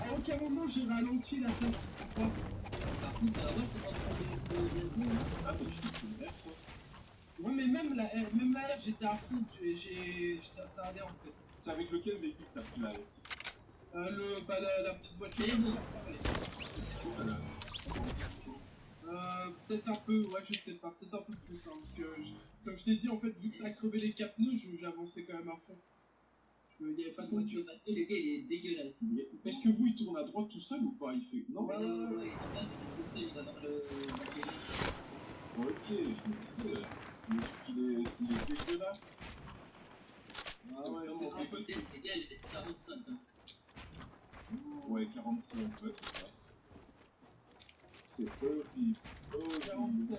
À aucun moment j'ai ralenti la. Pourquoi Par contre, ça va voir, c'est pas trop de Yasmin. Ah, mais je suis merde, quoi. Ouais, mais même la, R- même la R, j'étais fond. j'ai- ça, ça allait en fait. C'est avec lequel véhicule t'as pris la F Euh, le, bah, la, la petite voiture. Voilà. Euh, peut-être un peu, ouais, je sais pas, peut-être un peu plus. Hein, parce que, comme je t'ai dit, en fait, vu que ça a crevé les quatre je- j'avançais quand même à fond. Il n'y avait pas de Façon, voiture. le gars, il est dégueulasse. Est-ce que vous, il tourne à droite tout seul ou pas Il fait. Non Ouais, ouais, ouais, il va il dans le. Ok, je me disais. Mais qu'il est, s'il est dégueulasse. Ah ouais, c'est un dégueulasse. Les gars, il est 45. Hein. Ouais, 45, ouais, c'est ça. C'est horrible. Horrible.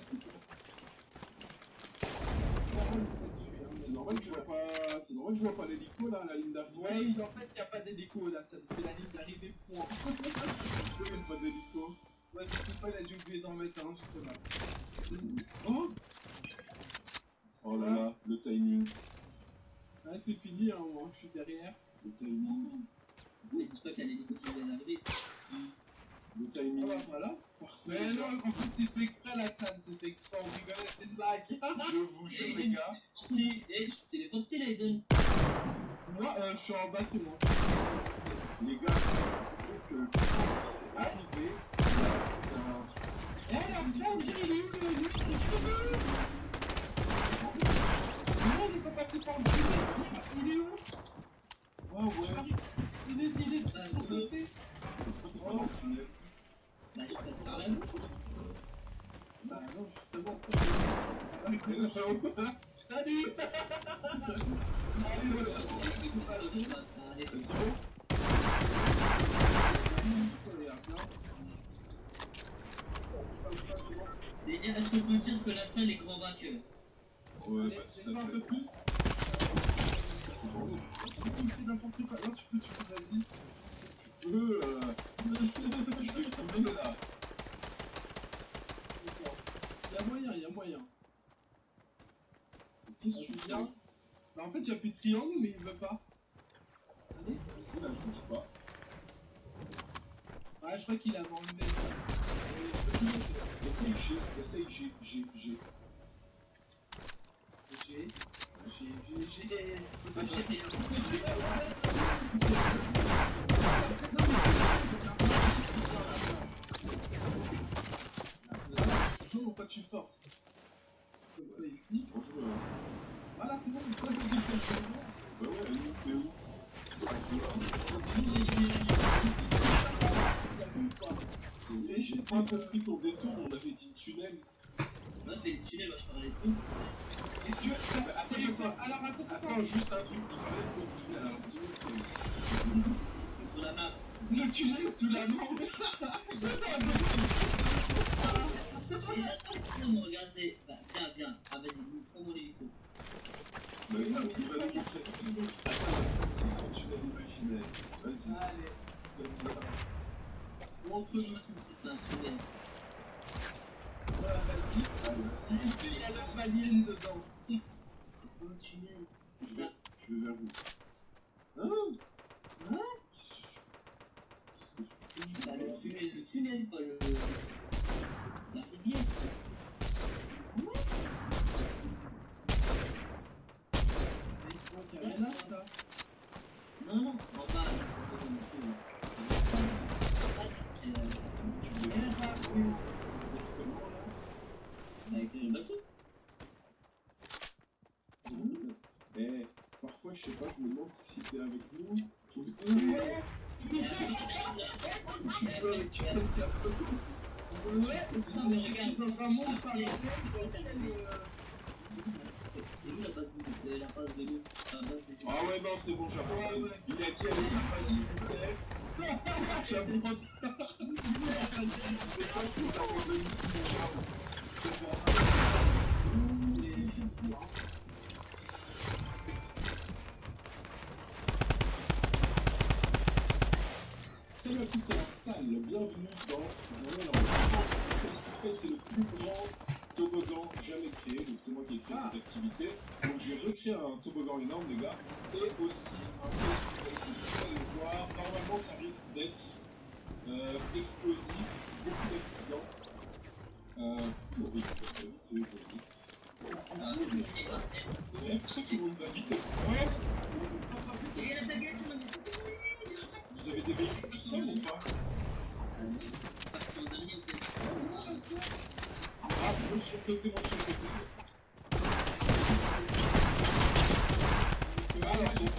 C'est normal que je vois pas. C'est que je vois pas l'hélico là, la ligne d'arrivée. Ouais, en fait, il n'y a pas d'hélico là, ça- c'est la ligne d'arrivée point. Il y a pas d'hélico Ouais, je sais pas, il a dû oublier d'en mettre un, je pas. Oh Oh là là, le timing. Ouais, c'est fini, hein, moi, je suis derrière. Le timing. Mais dis-toi qu'il y a l'hélico qui vient d'arriver. Si. Le Ah timing. bah voilà. Mais non, en fait, c'est fait exprès la salle, c'est fait exprès, on c'est une blague. Je vous jure, les gars. Eh, je t'ai téléporté, Leiden. Moi, euh, je suis en bas, c'est moi. Les gars, c'est que. Arrivé. Eh, putain, il est où le Non, il est pas passé par le tunnel. Il est où? Ah ouais. Il est, il est le tunnel. Bah, Bah non, justement. Salut C'est Les gars, est-ce qu'on peut dire que la salle est grand vainqueur Ouais, bah, laisse-moi un peu plus. Tu me fais n'importe quoi. Non, tu peux, tu peux. Tu peux, euh, là. D'accord. Il y a moyen, il y a moyen. Qu'est-ce que Tu tu viens viens Bah en fait, j'appuie triangle, mais il veut pas. Allez. Ici, là, je bouge pas. Ouais, je crois qu'il avait enlevé ça. Euh. Essaye G, essaye G, G, G. J'ai. J'ai. J'ai. J'ai. Moi, j'ai fait Non, pourquoi tu forces Comme ça ici. Bonjour. Voilà, c'est bon, pourquoi tu dis que c'est bon Bah ouais, où où? C'est vrai, j'ai pas compris ton détour, on avait dit tunnel. Moi, je fais le tunnel, moi, je parlais de tout. Et tu veux. Attends, quoi Alors, attends, attends. Attends, juste un truc, il fallait que le tunnel. Alors, dis-moi, c'est- Sur la map. Le tunnel sous la main Les attention, regardez. Bah, viens, viens. Ah, vas-y, nous prends mon hélico. Bah, ça, il va nous montrer. Attends, c'est son tunnel imaginaire. Vas-y. Allez, Je montre-nous. sais pas si c'est un tunnel. Voilà, vas-y. Allez, vas-y. Il y a le alien dedans. C'est un tunnel. C'est ça. Je vais vers vous. Hein Hein Bah, le tunnel, pas. La là, ça. Non, non, parfois, je sais pas, je me demande si t'es avec nous. avec Ah ouais, non, c'est bon, j'apprends. Ouais, ouais. Il a vas-y, Youssef. J'apprends est ici, ciao. C'est bon. Salut à tous, c'est la salle. Bienvenue dans Noël en vacances. C'est le plus grand toboggan non, jamais créé, donc qui Ah. cette activité. Donc j'ai recréé un toboggan énorme, les gars, et aussi un peu, vous allez voir, normalement ça risque d'être euh, explosif, beaucoup d'accidents. Euh, oui, oui, oui, oui. Ah. Ouais, tout le monde va vite. Ouais, Et la a mis vous avez des véhicules custom ou pas? A test. Ah, monte sur le côté, monte sur le côté. Alors, donc,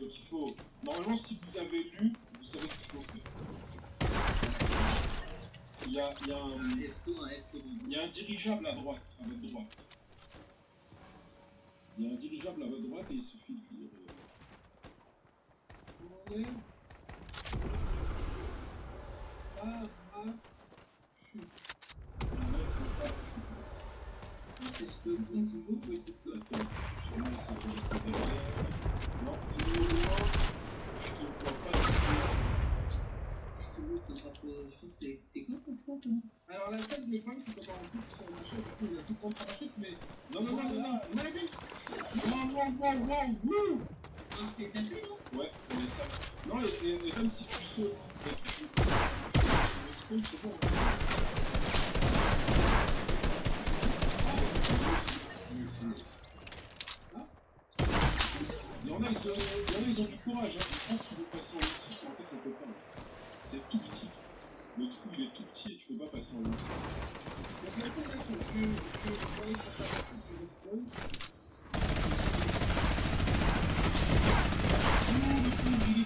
Donc il faut... Normalement, si vous avez lu, vous savez ce qu'il faut faire. Il y a, il y a un... Un F2, un F2. Il y a un dirigeable à droite, à votre droite. Il y a un dirigeable à votre droite et il suffit de dire... euh, On en est. Ah, ah. Chut. Est-ce que vous avez vous pouvez essayer de Attends, je sais pas si on peut rester derrière. Non, il est loin. Je te vois pas. Je te montre un rapport. Je trouve que c'est- c'est quoi ton front, toi Alors la scène, le problème, c'est qu'on va en coupe sur la chute, du coup, il a tout contre la chute, mais... Non, non, non, non, non. Vas-y Wow, wow, wow, wow, wouh Ah, c'est tapé, non Ouais, mais ça... Non, et, même si tu sautes tu... c'est bon. Il y en a, en hein. En. Le il est tout petit et tu peux pas passer en sa partie sur le spawn. Ouh, le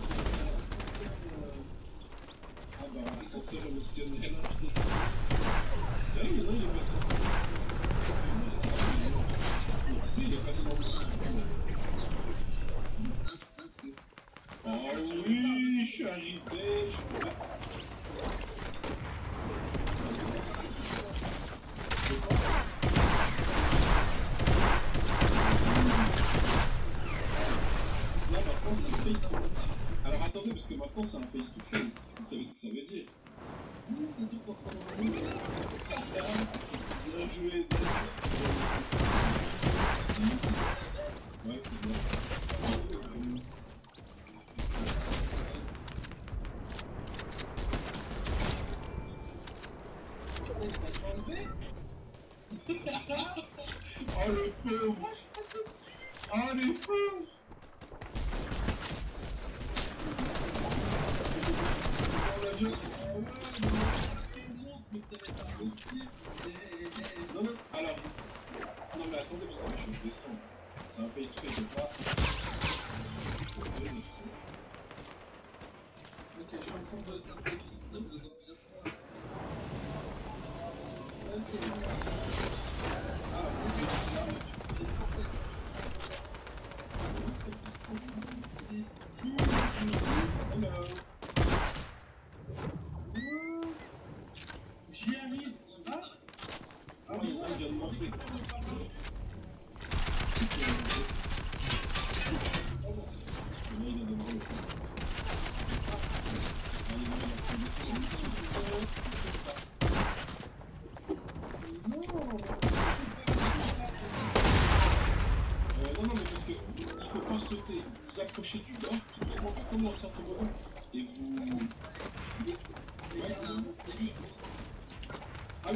Holy shiny day! Oh le pauvre Oh Oh Non, non, alors. Non, mais attendez, parce que je descendre. C'est un de ça. Ok, je suis en train de Thank you.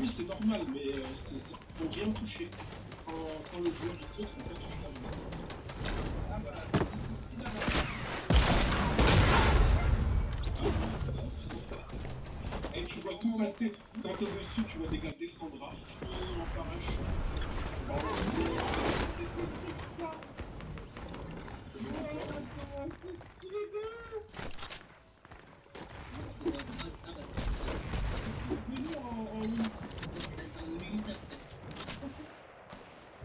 C'est normal, mais euh, faut bien toucher. Quand, le joueur toucher la ah bah, Et tu vois tout passer.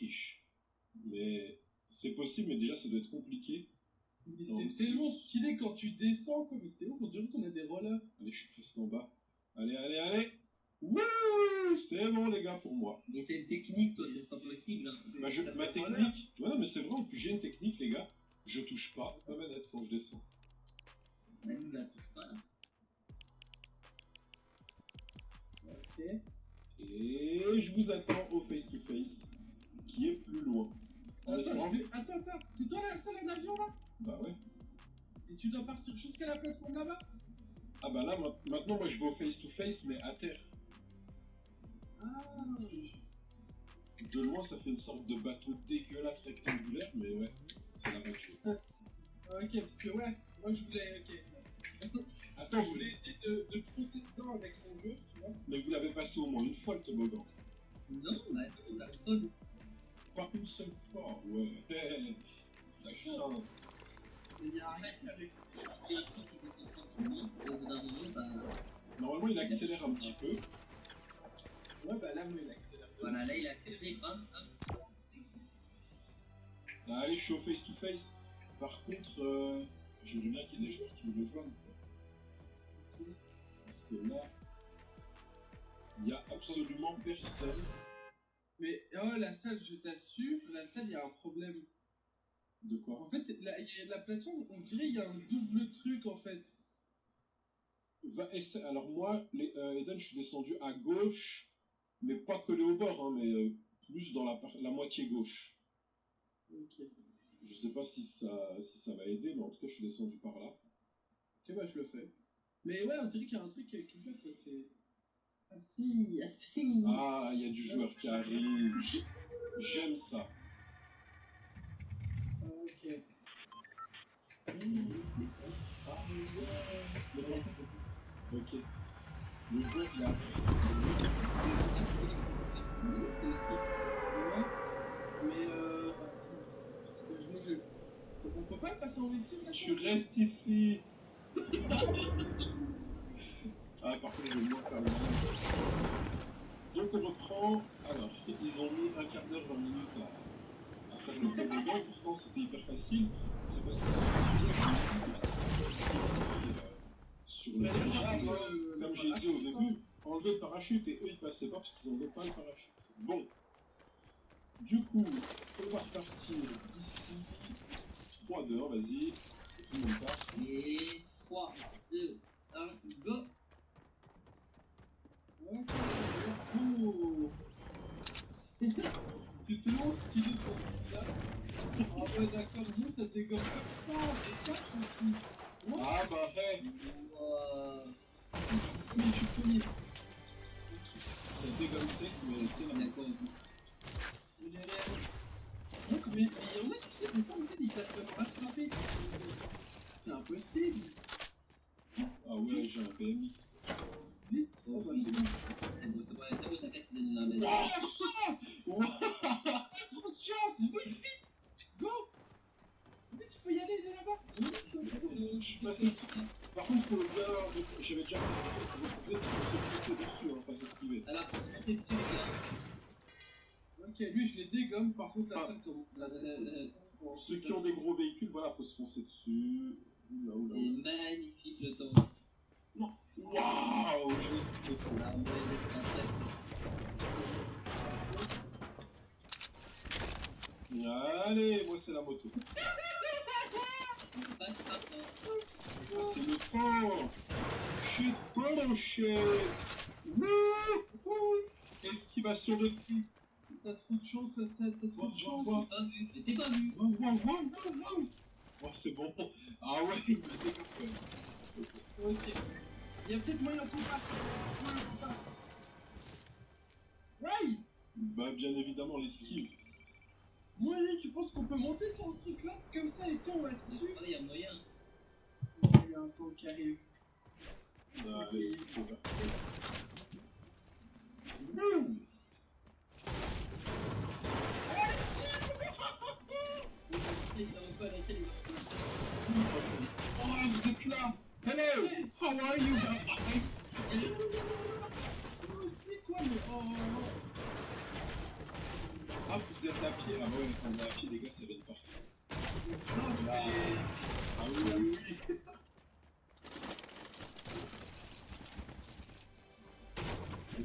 mais c'est. Mais possible, mais déjà, ça doit être compliqué. mais c'est tellement stylé quand tu descends, quoi. Mais c'est ouf, on dirait qu'on a des rollers. Allez, je suis presque en bas. Allez, allez, allez Wouh C'est bon, les gars, pour moi. Mais t'as une technique, toi, c'est pas possible. Hein. Ma, je- ma technique... Ouais, non, mais c'est vrai, en plus, j'ai une technique, les gars. Je touche pas la manette quand je descends. La touche pas, là. Ok. Et je vous attends au face-to-face, qui est plus loin. En Attends, espérant- je vais- attends, attends. C'est toi la salle en avion, là? Bah ouais. Et tu dois partir jusqu'à la plateforme là-bas? Ah bah là, ma- maintenant, moi, je vais au face-to-face, mais à terre. Ah. De loin, ça fait une sorte de bateau dégueulasse rectangulaire, mais ouais, c'est la voiture. Ok, parce que ouais, moi je voulais. Ok. Attends, Je voulais essayer de, de foncer dedans avec mon jeu, tu vois. mais vous l'avez passé au moins une fois, le toboggan. Non, on l'a pas nous. Pas une seule fois, ouais. Ça. Mais avec et au bout d'un moment, bah, Normalement, il accélère un petit peu. Ouais, bah là, moi il accélère. voilà, là, il a accéléré, bam, hop. Bah, allez, je suis au face-to-face. Par contre, euh, j'aimerais bien qu'il y ait des joueurs qui me rejoignent. quoi. Parce que là, il n'y a absolument personne. Mais oh, la salle, je t'assure, la salle, il y a un problème. De quoi? En fait, la, la plateforme, on dirait il y a un double truc en fait. Va Alors moi, les, euh, Eden, je suis descendu à gauche, mais pas collé au bord, hein, mais euh, plus dans la, la moitié gauche. Ok. Je sais pas si ça, si ça va aider, mais en tout cas, je suis descendu par là. Ok, bah je le fais. Mais ouais, on dirait qu'il y a un truc qui qui fait que c'est. Ah si, si. Ah, il y a du joueur qui arrive. J'aime ça. Ok. Ok. Le joueur, il arrive. Mais euh. On peut pas passer en médecine là Tu restes ici. Ah, par contre, je vais moins faire le malin. Donc, on reprend. Alors, ils ont mis un quart d'heure, 20 minutes à, à faire le toboggan. Pourtant, c'était hyper facile. C'est parce que sur le parachute, comme j'ai dit au début, enlever le parachute et eux ils passaient pas parce qu'ils n'enlevaient pas le parachute. Bon. Du coup, on va repartir d'ici 3 heures, vas-y. Et 3, 2, 1, go Ok, oh. C'est tellement stylé pour là. Ah ouais, d'accord, nous ça dégomme comme ça, c'est Ah bah Wow. mais je suis premier. ça dégomme sec, mais c'est la D'accord. Il est là. Donc, mais mais il y en a qui se font ils peuvent me rattraper. C'est impossible. Ah ouais, j'ai un BMX. Vite. Oh, Oh, bah, oui. c'est bon. C'est beau, c'est bon, c'est bon, t'inquiète, tu donnes la belle. Ah, chance Trop de chance Vite, vite Go Vite, il faut y aller de là-bas Je suis passé. Par contre, faut bien. J'avais déjà pensé que vous pouvez se pousser dessus, hein, pas s'esquiver. Alors, pour se monter dessus, les gars, Ok, lui je les dégomme, par contre la Ah. salle comme... la- la- la- Ceux qui ont des gros véhicules, voilà, faut se foncer dessus. Oula, oula, c'est magnifique le temps. Waouh, j'ai esquivé trop. Allez, moi c'est la moto. Ah, c'est le temps Shit, branché Wouhou Esquivation de qui T'as trop de chance la salle, t'as trop de chance win, win, win. Oh, êtes là Hello How are you Oh, C'est quoi. Oh Ah, vous êtes à pied Ah ouais, à pied, les gars, ça va être parfait. Ah oui, oui, oui.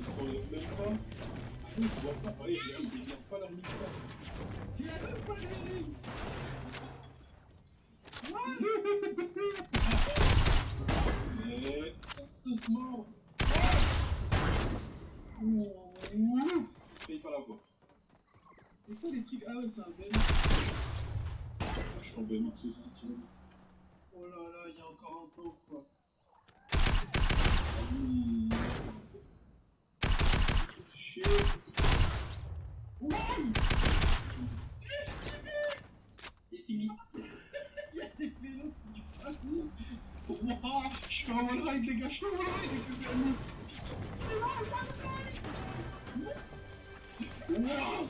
Ah oui, ils pas leur micro. C'est quoi les trucs Ah ouais, c'est un. Je suis en aussi, tu vois. Oh là là, il y a encore un temps quoi. Shit. Ouais C'est fini. Il y a des vélos qui passent. Wouah Je suis en wall ride les gars, je suis en wall ride avec le. Wow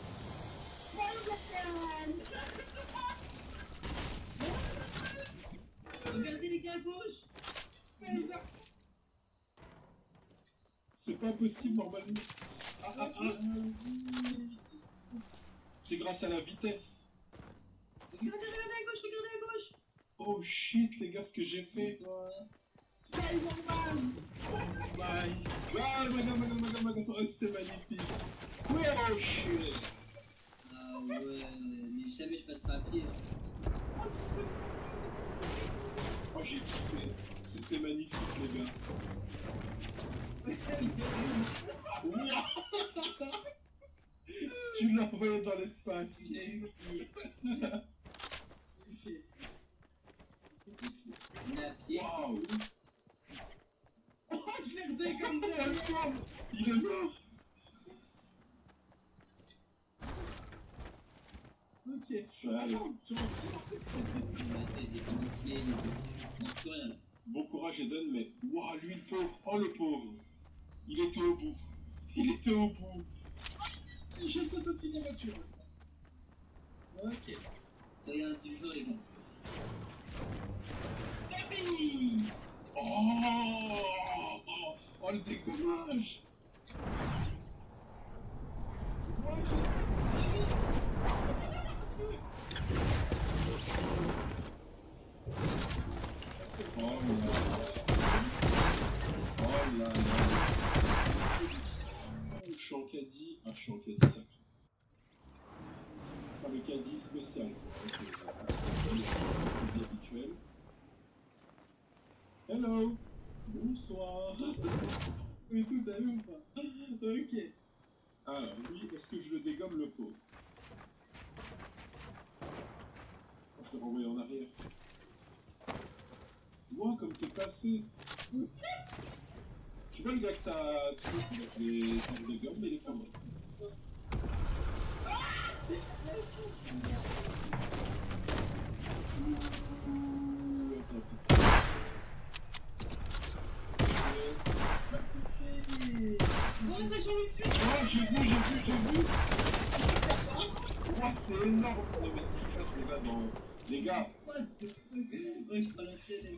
Regardez les gars à gauche. C'est pas possible normalement. Ah, ah, ah. C'est grâce à la vitesse. Regardez, regardez à gauche, regardez à gauche. Oh shit les gars, ce que j'ai fait. Bye. C'est magnifique. Oh shit. Ah ouais, mais jamais je passerai à pied. Oh j'ai kiffé. C'était magnifique les gars. Tu l'as envoyé dans l'espace. Redé comme Il est mort. Ok, je suis Ouais. attends, je suis On a fait des policiers, des... Non, plus rien là. Bon courage Eden, mais waouh, lui le pauvre, oh le pauvre. Il était au bout. Il était au bout. Je au-dessus de la voiture. Ok. Soyez intelligents les gars. Papi Oh, oh, le dégommage. Moi, je Oh là Oh là là. Oh, je suis en caddie. Ah, je suis en caddie, ça. Pas le caddie spécial. quoi. Ok, ça. C'est habituel. Hello. Bonsoir. Mais tout, t'as vu ou pas Ok. Alors, lui, est-ce que je le dégomme le pauvre Je le renvoie en arrière. Wow, comme t'es passé Tu vois le gars que t'as tué avec les les dégommes, mais il est pas mort. Ouh, attends, attends. Bon, ça change de suite Oh, j'ai vu, j'ai vu, j'ai vu c'est énorme Non les gars dans... Les gars, Ouais, je prends la chaîne.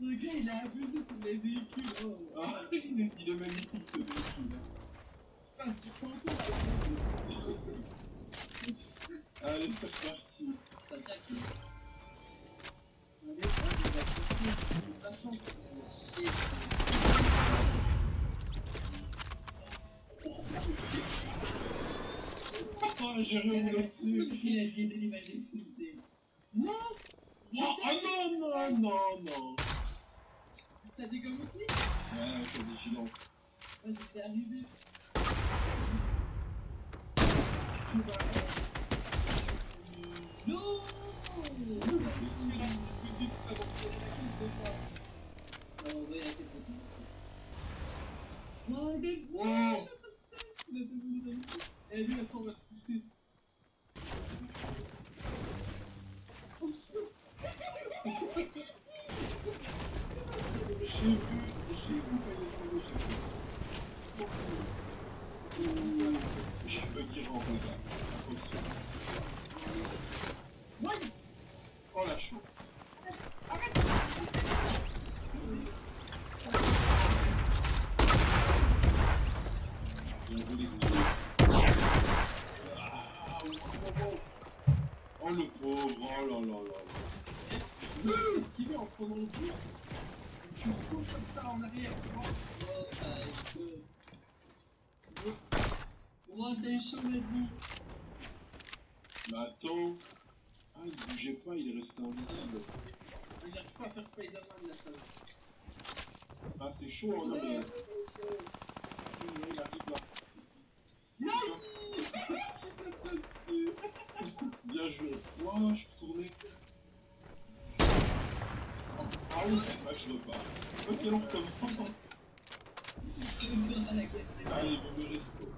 Le gars, il a abusé sur les véhicules. Oh, Ah, il est, il est magnifique ce véhicule. passe du fantôme. Allez, c'est parti. Attaque. Allez, la chance. Oh, j'ai revu là-dessus. Il a. Non Oh, ah non, non, non, non. T'as des gommes aussi Ouais, c'est vigilant. Ouais, j'étais arrivé. Non Je suis là, je suis là, je suis là. On va envoyer la tête de Non, des Wow. Il a devenu la vie. Eh, lui, attends, on va te pousser. J'ai vu, j'ai vu quand il est tombé, j'ai vu. J'ai bugué en regard. Attention. Ouais Oh la chance. Bien joué, les gars. Ah, oh, oh, le pauvre, oh là là là là. Oui, esquiver en prenant le tir. Tu sautes comme ça en arrière, tu vois. Oh, bah, je peux. Moi, c'est chaud, m'a dit. Mais attends. Ah, il bougeait pas, il est resté invisible. Il n'arrive pas à faire Spider-Man là, ça. Ah, c'est chaud, hein, non mais. Il arrive là. Non Je saute dessus Bien joué. Ouah, je suis retourné. Ah oui, ah, je pas. Ok, on recommence. Suis. Allez, je me resto.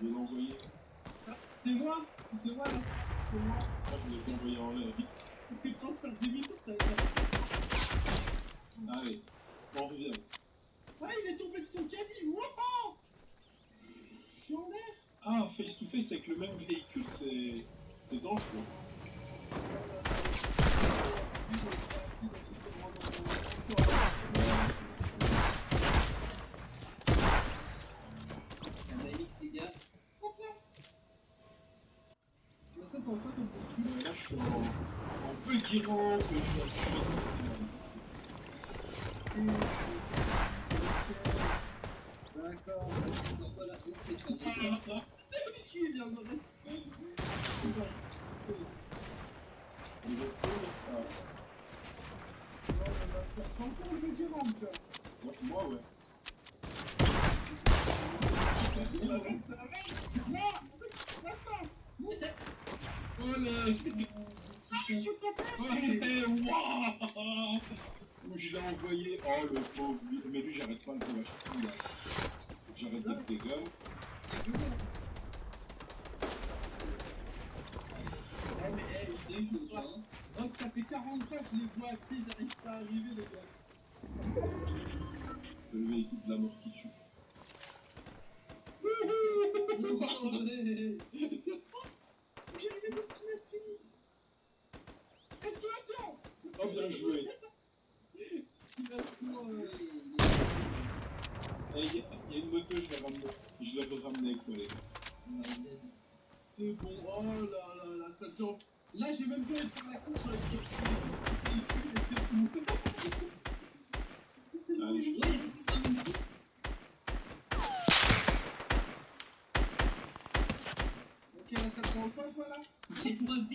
Je vais l'envoyer. Ah, c'était moi C'était moi là C'était moi Ah, je vais l'envoyer en l'air. Parce que quand faire demi-tour, t'as... t'as- Allez, on revient. Ah, il est tombé de son caddie Wouah Je suis en l'air Ah, face to face avec le même véhicule, c'est. C'est dangereux. La- Il respawn Ah, Non, on faire- T'as encore le jeu rentre, toi. moi, moi, ouais. Non Attends Mais ça- Oh là Ah, je pas je l'ai envoyé. Oh le pauvre. Mais lui, j'arrête pas le que J'arrête des gars. Ouais, mais hein. Donc ça fait 40 fois que je les vois actifs, ils n'arrivent pas à arriver les gars. C'est le véhicule de la mort qui tue. Destination Estimation Oh bien joué Estimation. Eh, Il y, a- il y a une moto, je l'ai ramenée. Je ramenée avec moi les gars. C'est bon, oh là là là, ça. Là j'ai même pas faire la course avec le véhicule et c'est tout. C'était Allez, nul. Ok, là ça prend pas voilà Laisse-moi vivre. Je suis en vigilant. De secours. Oh ouais, là ça on va se rencontrer Waouh Ouais, c'est qui qui a fait le-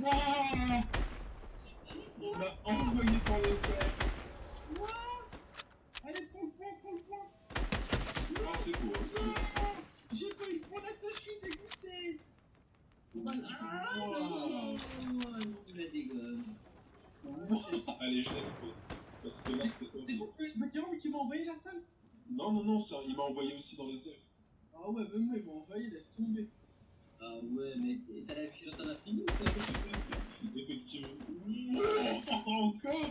Wouah On m'a envoyé dans les airs. Allez, prends le point, prends le point Ah, c'est beau. hein. J'ai pas eu le point là, je suis dégoûté Ah, non, la dégomme. Allez, je laisse pas. Parce que là, c'est C'est horrible. euh, Macaron qui m'a envoyé la salle Non, non, non, ça, il m'a envoyé aussi dans les airs. Ah ouais, même moi, il m'a envoyé, laisse tomber. Ah ouais, mais t'as la fiche dans la fille ou quoi? Effectivement. Wouah Encore?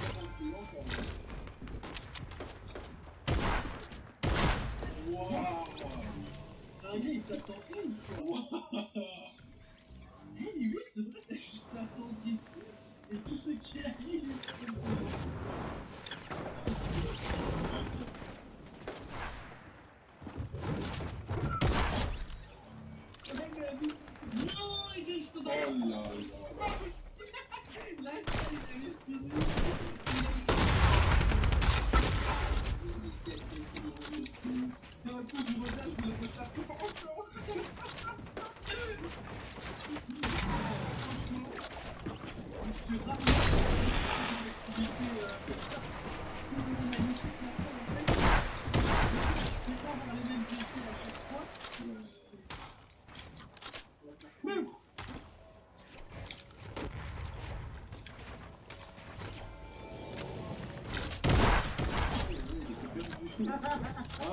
Ah,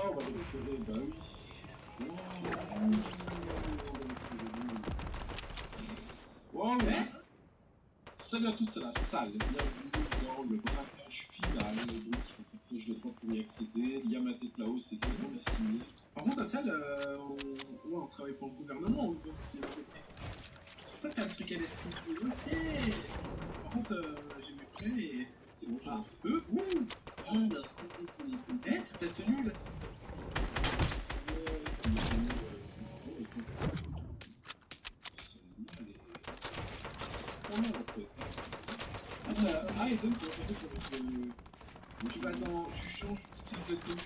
on va le récupérer, bah oui. Wow. Salut à tous, c'est la salle. Bienvenue dans le braquage final. Donc, il faut que je dois pour y accéder. Il y a ma tête là-haut, c'est a signé. Par contre, la salle, euh,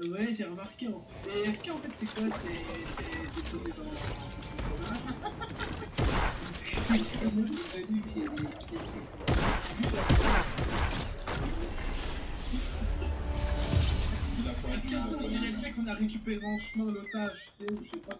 Ouais, j'ai remarqué en. Et RK en fait, c'est quoi C'est c'est déposé dans. Il a pas RK, lu, on dirait bien qu'on a récupéré en chemin l'otage, tu sais, ou je sais pas